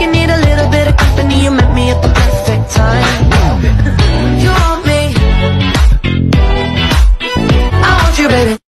you need a little bit of company. You met me at the perfect time. You want me? I want you, baby.